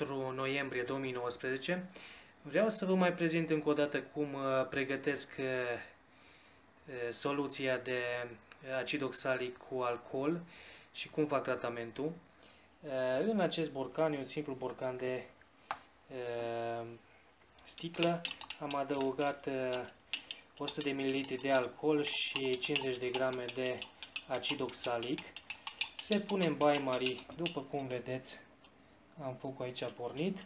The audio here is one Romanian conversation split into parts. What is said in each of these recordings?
4 noiembrie 2019. Vreau să vă mai prezint încă o dată cum uh, pregătesc uh, uh, soluția de acid oxalic cu alcool și cum fac tratamentul. În acest borcan, e un simplu borcan de sticlă, am adăugat 100 de ml de alcool și 50 de grame de acid oxalic. Se pune în baie mari, după cum vedeți, am focul aici pornit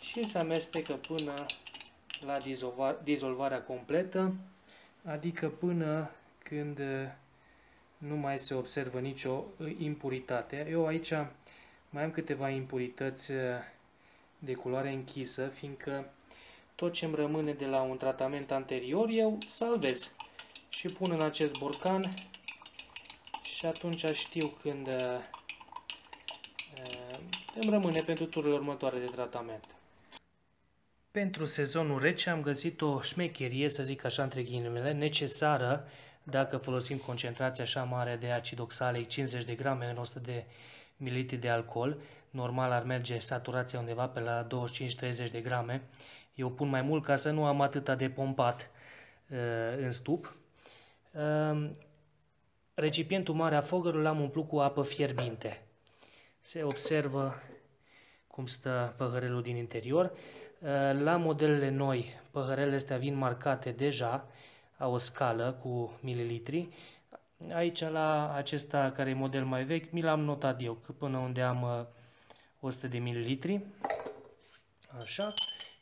și se amestecă până la dizolvarea completă, adică până când nu mai se observă nicio impuritate. Eu aici mai am câteva impurități de culoare închisă, fiindcă tot ce îmi rămâne de la un tratament anterior eu salvez și pun în acest borcan și atunci știu când uh, îmi rămâne pentru tururile următoare de tratament. Pentru sezonul rece am găsit o șmecherie, să zic așa între ghilimele, necesară dacă folosim concentrația așa mare de acid oxalic, 50 de grame în 100 de mililitri de alcool. Normal ar merge saturația undeva pe la 25-30 de grame. Eu pun mai mult ca să nu am atâta de pompat uh, în stup. Uh, recipientul mare a fogărului l-am umplut cu apă fierbinte. Se observă cum stă păhărelul din interior. Uh, la modelele noi, păhărelele astea vin marcate deja, au o scală cu mililitri. Aici, la acesta care e model mai vechi, mi l-am notat eu, că până unde am 100 de mililitri. Așa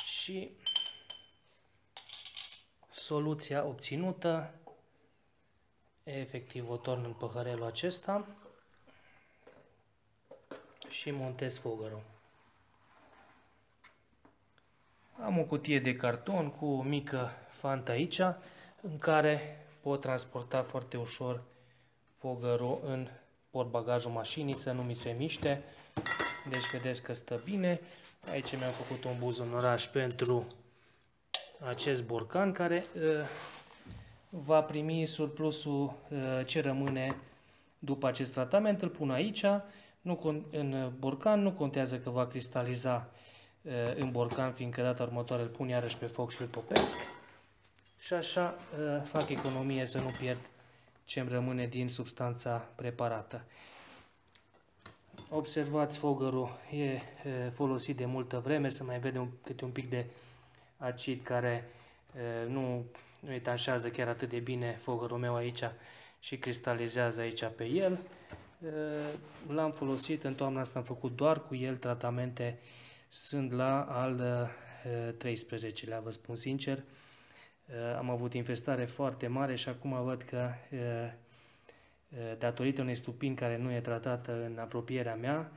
și soluția obținută. Efectiv o torn în păhărelul acesta și montez fogărul. Am o cutie de carton cu o mică fantă aici în care pot transporta foarte ușor fogărul în portbagajul mașinii să nu mi se miște. Deci vedeți că stă bine. Aici mi-am făcut un buzunoraș pentru acest borcan care uh, va primi surplusul uh, ce rămâne după acest tratament. Îl pun aici, nu în borcan, nu contează că va cristaliza uh, în borcan, fiindcă data următoare îl pun iarăși pe foc și îl topesc. Și așa fac economie să nu pierd ce îmi rămâne din substanța preparată. Observați fogărul, e folosit de multă vreme, să mai vede un, câte un pic de acid care nu, nu etanșează chiar atât de bine fogărul meu aici și cristalizează aici pe el. L-am folosit, în toamna asta am făcut doar cu el tratamente, sunt la al 13-lea, vă spun sincer. Am avut infestare foarte mare și acum văd că Eh, datorită unei stupini care nu e tratată în apropierea mea,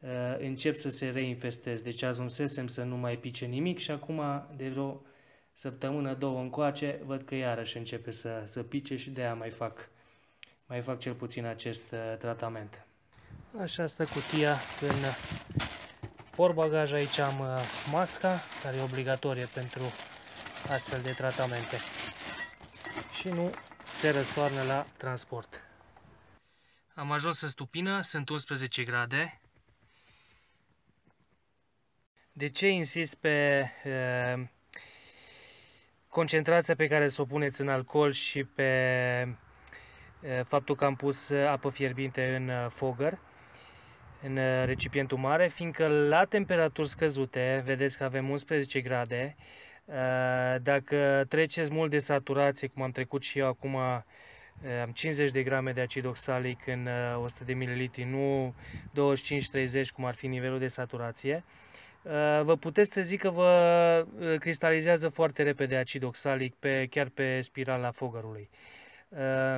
eh, încep să se reinfestez. Deci ajunsesem să nu mai pice nimic și acum de vreo săptămână, două încoace, văd că iarăși începe să, să pice și de aia mai fac, mai fac cel puțin acest uh, tratament. Așa stă cutia în portbagaj. Aici am uh, masca, care e obligatorie pentru astfel de tratamente. Și nu se răstoarnă la transport. Am ajuns în stupină, sunt 11 grade. De ce insist pe uh, concentrația pe care să o puneți în alcool și pe uh, faptul că am pus apă fierbinte în uh, fogăr, în uh, recipientul mare, fiindcă la temperaturi scăzute, vedeți că avem 11 grade, uh, dacă treceți mult de saturație, cum am trecut și eu acum am 50 de grame de acid oxalic în 100 uh, de mililitri, nu 25-30 cum ar fi nivelul de saturație. Uh, vă puteți trezi că vă uh, cristalizează foarte repede acid oxalic pe, chiar pe spirala fogărului.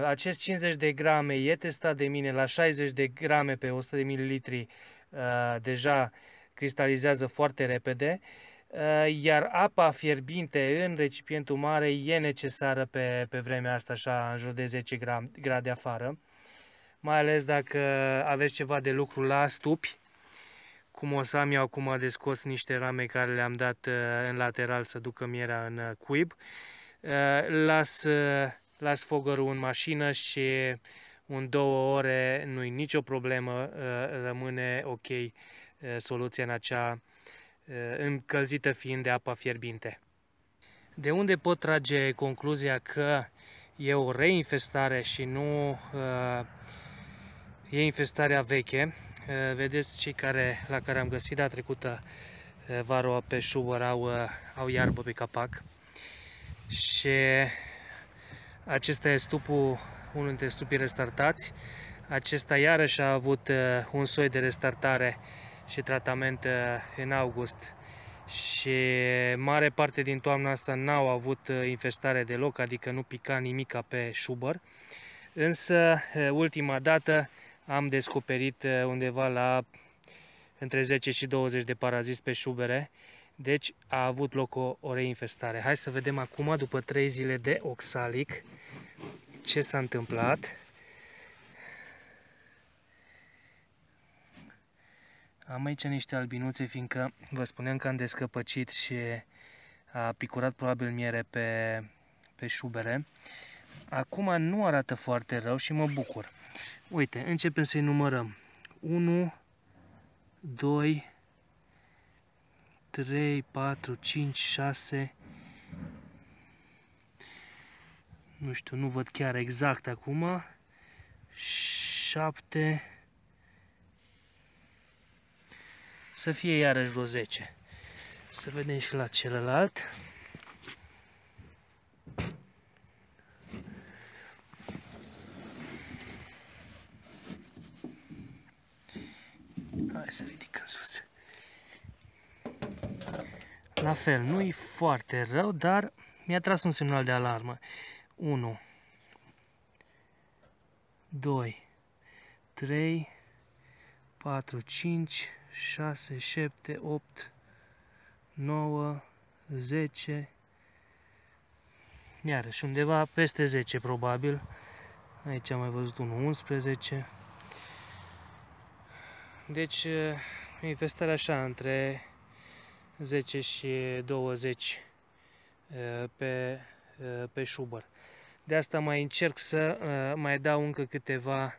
Acest 50 de grame e testat de mine la 60 de grame pe 100 de mililitri, deja cristalizează foarte repede. Uh, iar apa fierbinte în recipientul mare e necesară pe, pe vremea asta, așa, în jur de 10 grade afară, mai ales dacă aveți ceva de lucru la stupi, cum o să am eu acum de scos niște rame care le-am dat uh, în lateral să ducă mierea în uh, cuib. Las, las fogărul în mașină și în două ore nu-i nicio problemă, rămâne ok soluția în acea încălzită fiind de apa fierbinte. De unde pot trage concluzia că e o reinfestare și nu uh, e infestarea veche? Uh, vedeți cei care, la care am găsit data trecută uh, varoa pe șubăr au, uh, au iarbă pe capac și acesta e stupul, unul dintre stupii restartați. Acesta iarăși a avut uh, un soi de restartare și tratament uh, în august și mare parte din toamna asta n-au avut uh, infestare deloc, adică nu pica nimica pe șubăr. Însă, ultima dată am descoperit undeva la între 10 și 20 de paraziți pe șubere, deci a avut loc o, o reinfestare. Hai să vedem acum, după 3 zile de oxalic, ce s-a întâmplat. Am aici niște albinuțe, fiindcă vă spuneam că am descăpăcit și a picurat probabil miere pe, pe șubere. Acum nu arată foarte rău și mă bucur. Uite, începem să-i numărăm. 1, 2, 3, 4, 5, 6, nu știu, nu văd chiar exact acum, 7, să fie iarăși vreo 10. Să vedem și la celălalt. Hai să ridicăm sus. La fel, nu e foarte rău, dar mi-a tras un semnal de alarmă. 1 2 3 4 5 6 7 8 9 10 iarăși undeva peste 10 probabil. Aici am mai văzut un 11 deci infestarea așa între 10 și 20 uh, pe, uh, pe șubăr. De asta mai încerc să uh, mai dau încă câteva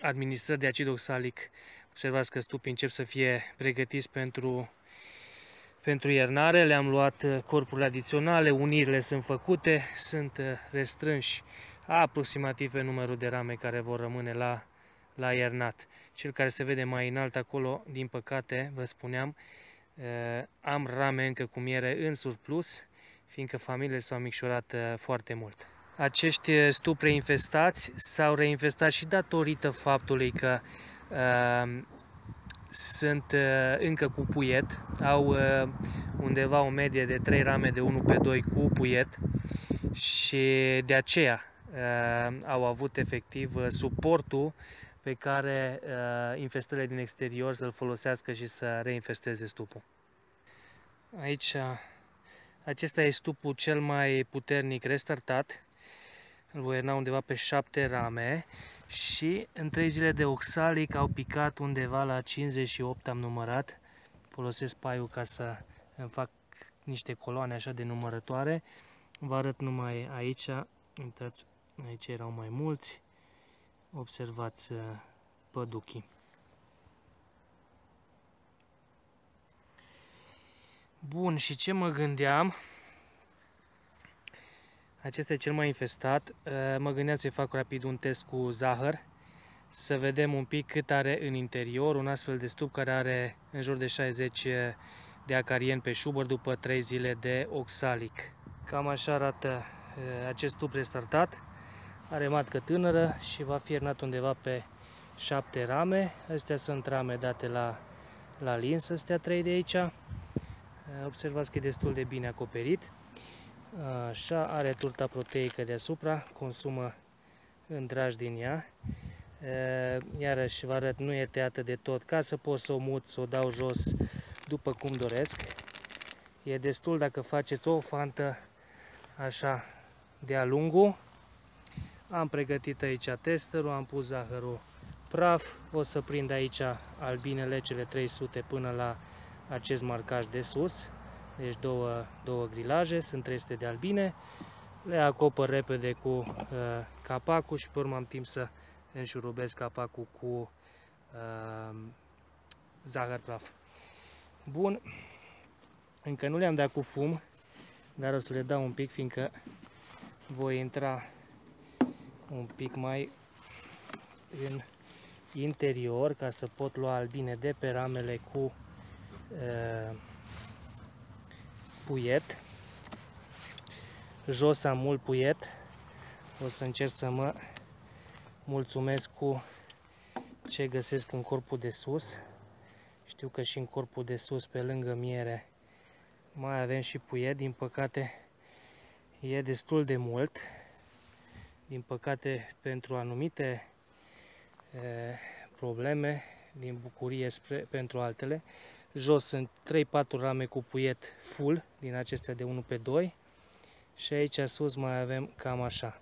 administrări de acid oxalic. Observați că stupii încep să fie pregătiți pentru, pentru iernare. Le-am luat corpurile adiționale, unirile sunt făcute, sunt restrânși aproximativ pe numărul de rame care vor rămâne la, la iernat. Cel care se vede mai înalt acolo, din păcate, vă spuneam, eh, am rame încă cu miere în surplus, fiindcă familiile s-au micșorat eh, foarte mult. Acești eh, stup reinfestați s-au reinfestat și datorită faptului că uh, sunt uh, încă cu puiet, au uh, undeva o medie de 3 rame de 1 pe 2 cu puiet și de aceea uh, au avut efectiv suportul pe care uh, infestările din exterior să-l folosească și să reinfesteze stupul. Aici, acesta e stupul cel mai puternic restartat. Îl voi erna undeva pe 7 rame și în 3 zile de oxalic au picat undeva la 58, am numărat. Folosesc paiul ca să îmi fac niște coloane așa de numărătoare. Vă arăt numai aici, uitați, aici erau mai mulți observați uh, păduchii. Bun, și ce mă gândeam? Acesta e cel mai infestat. Uh, mă gândeam să-i fac rapid un test cu zahăr, să vedem un pic cât are în interior, un astfel de stup care are în jur de 60 de acarien pe șubăr după 3 zile de oxalic. Cam așa arată uh, acest stup restartat. Are matcă tânără și va fi iernat undeva pe 7 rame. Astea sunt rame date la, la lins, astea trei de aici. Observați că e destul de bine acoperit. Așa, are turta proteică deasupra, consumă îndraj din ea. Iarăși vă arăt, nu e tăiată de tot, ca să pot să o mut, să o dau jos după cum doresc. E destul dacă faceți o fantă așa de-a lungul am pregătit aici testerul, am pus zahărul praf, o să prind aici albinele cele 300 până la acest marcaj de sus, deci două, două grilaje, sunt 300 de albine, le acopăr repede cu uh, capacul și pe urmă am timp să înșurubesc capacul cu uh, zahăr praf. Bun, încă nu le-am dat cu fum, dar o să le dau un pic, fiindcă voi intra un pic mai în interior ca să pot lua albine de pe ramele cu uh, puiet. Jos am mult puiet. O să încerc să mă mulțumesc cu ce găsesc în corpul de sus. Știu că și în corpul de sus, pe lângă miere, mai avem și puiet. Din păcate, e destul de mult. Din păcate, pentru anumite e, probleme, din bucurie spre, pentru altele, jos sunt 3-4 rame cu puiet full, din acestea de 1 pe 2 și aici sus mai avem cam așa.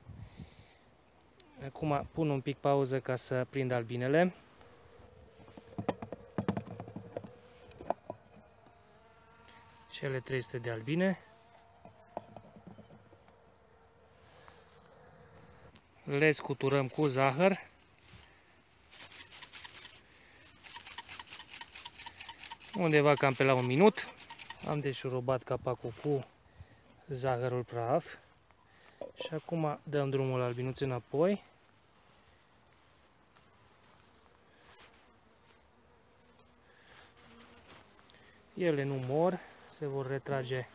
Acum pun un pic pauză ca să prind albinele. Cele 300 de albine. Le scuturăm cu zahăr. Undeva cam pe la un minut. Am deșurubat capacul cu zahărul praf. Și acum dăm drumul la albinuț înapoi. Ele nu mor, se vor retrage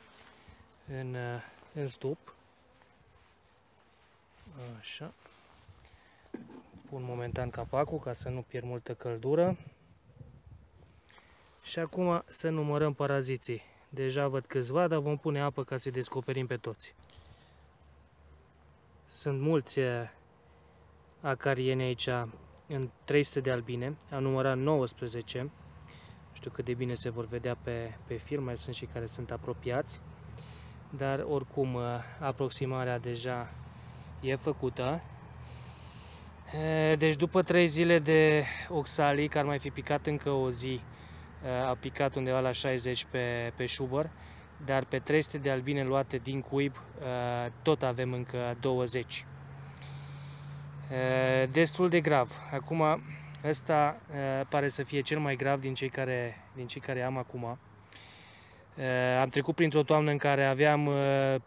în, în stup. Așa. Pun momentan capacul ca să nu pierd multă căldură. Și acum să numărăm paraziții. Deja văd câțiva, dar vom pune apă ca să descoperim pe toți. Sunt mulți eh, acarieni aici în 300 de albine. Am numărat 19. Nu știu cât de bine se vor vedea pe, pe film, mai sunt și care sunt apropiați. Dar oricum eh, aproximarea deja e făcută. Eh, deci după 3 zile de oxalic ar mai fi picat încă o zi a picat undeva la 60 pe, pe șubăr, dar pe 300 de albine luate din cuib tot avem încă 20. Destul de grav. Acum, ăsta pare să fie cel mai grav din cei care, din cei care am acum. Am trecut printr-o toamnă în care aveam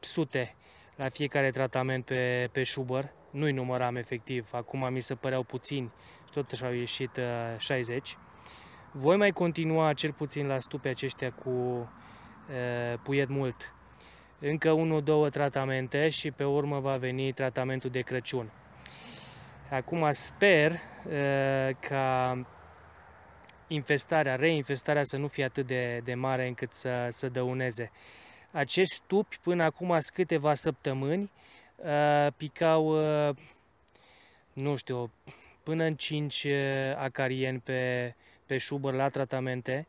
sute la fiecare tratament pe, pe șubăr. Nu-i număram efectiv, acum mi se păreau puțini și totuși au ieșit 60. Voi mai continua cel puțin la stupe aceștia cu e, puiet mult. Încă unul, două tratamente și pe urmă va veni tratamentul de Crăciun. Acum sper e, ca infestarea, reinfestarea să nu fie atât de, de mare încât să, să dăuneze. Acești stupi până acum câteva săptămâni uh, picau, uh, nu știu, până în 5 uh, acarieni pe, pe șubăr la tratamente.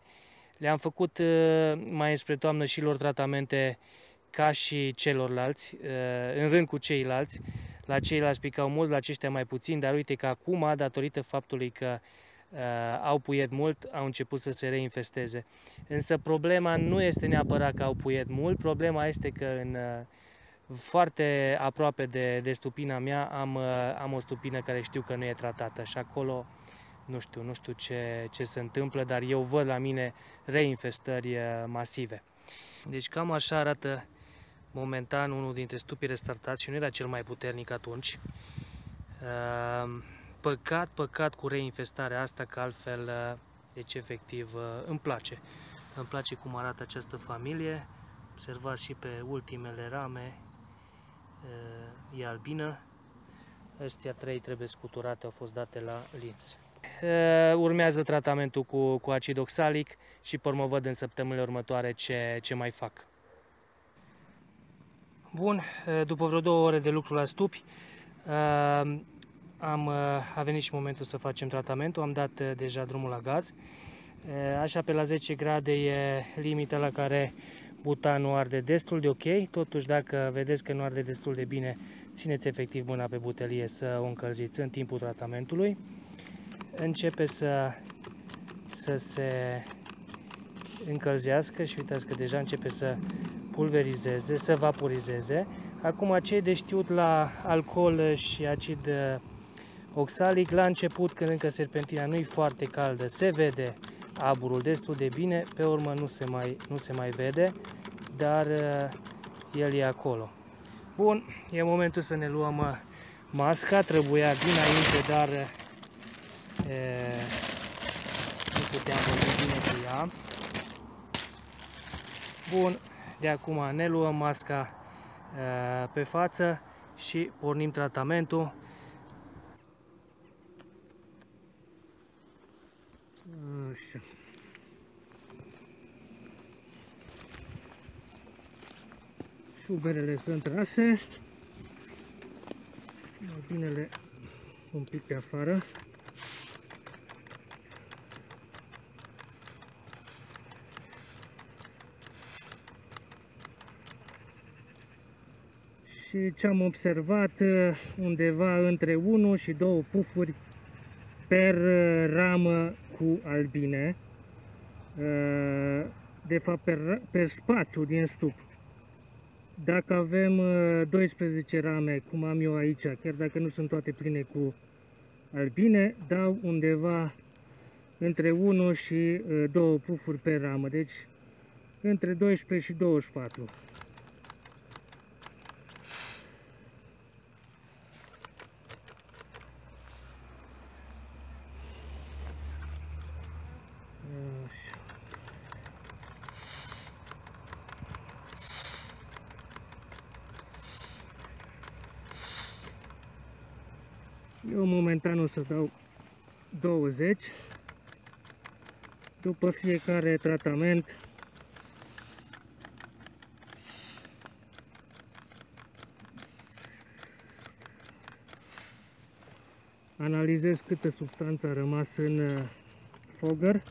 Le-am făcut uh, mai spre toamnă și lor tratamente ca și celorlalți, uh, în rând cu ceilalți. La ceilalți picau mulți, la aceștia mai puțin, dar uite că acum, datorită faptului că uh, au puiet mult, au început să se reinfesteze. Însă problema nu este neapărat că au puiet mult, problema este că în foarte aproape de, de stupina mea am, am o stupină care știu că nu e tratată și acolo nu știu, nu știu ce, ce se întâmplă, dar eu văd la mine reinfestări eh, masive. Deci cam așa arată momentan unul dintre stupii restartați și nu era cel mai puternic atunci. Ehm, păcat, păcat cu reinfestarea asta, că altfel, eh, deci efectiv, eh, îmi place. Îmi place cum arată această familie. Observați și pe ultimele rame, e albină. Astea trei trebuie scuturate, au fost date la lins. Uh, urmează tratamentul cu, cu acid oxalic și pe urmă văd în săptămânile următoare ce, ce mai fac. Bun, uh, după vreo două ore de lucru la stupi, uh, am, a venit și momentul să facem tratamentul, am dat deja drumul la gaz. Așa pe la 10 grade e limita la care butanul arde destul de ok, totuși dacă vedeți că nu arde destul de bine, țineți efectiv mâna pe butelie să o încălziți în timpul tratamentului începe să, să se încălzească și uitați că deja începe să pulverizeze, să vaporizeze. Acum ce de știut la alcool și acid uh, oxalic, la început când încă serpentina nu e foarte caldă, se vede aburul destul de bine, pe urmă nu se mai, nu se mai vede, dar uh, el e acolo. Bun, e momentul să ne luăm uh, masca, trebuia dinainte, dar e, nu puteam vorbi bine cu ea. Bun, de acum ne luăm masca e, pe față și pornim tratamentul. Așa. Șuberele sunt trase. Albinele un pic pe afară. Și ce am observat undeva între 1 și 2 pufuri per ramă cu albine, de fapt per, per spațiu din stup. Dacă avem 12 uh, rame, cum am eu aici, chiar dacă nu sunt toate pline cu albine, dau undeva între 1 și 2 uh, pufuri pe ramă, deci între 12 și 24. Eu momentan o să dau 20 după fiecare tratament analizez câtă substanță a rămas în uh, fogăr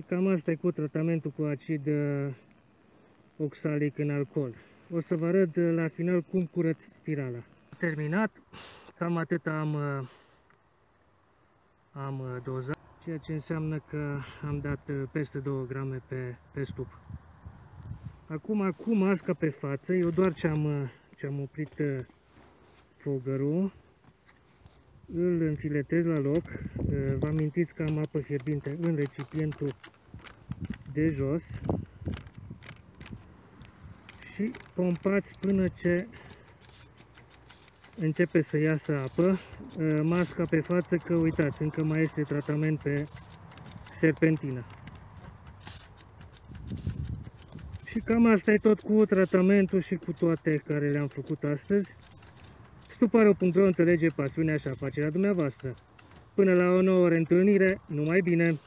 Și cam asta e cu tratamentul cu acid uh, oxalic în alcool. O să vă arăt uh, la final cum curăț spirala. Terminat, cam atât am, uh, am dozat, ceea ce înseamnă că am dat peste 2 grame pe, pe stup. Acum, cu masca pe față, eu doar ce am, ce am oprit fogărul, îl înfiletez la loc. Vă amintiți că am apă fierbinte în recipientul de jos și pompați până ce începe să iasă apă. Masca pe față că uitați, încă mai este tratament pe serpentină. Și cam asta e tot cu tratamentul și cu toate care le-am făcut astăzi. Stuparul.ro înțelege pasiunea și afacerea dumneavoastră. Până la o nouă reîntâlnire, numai bine!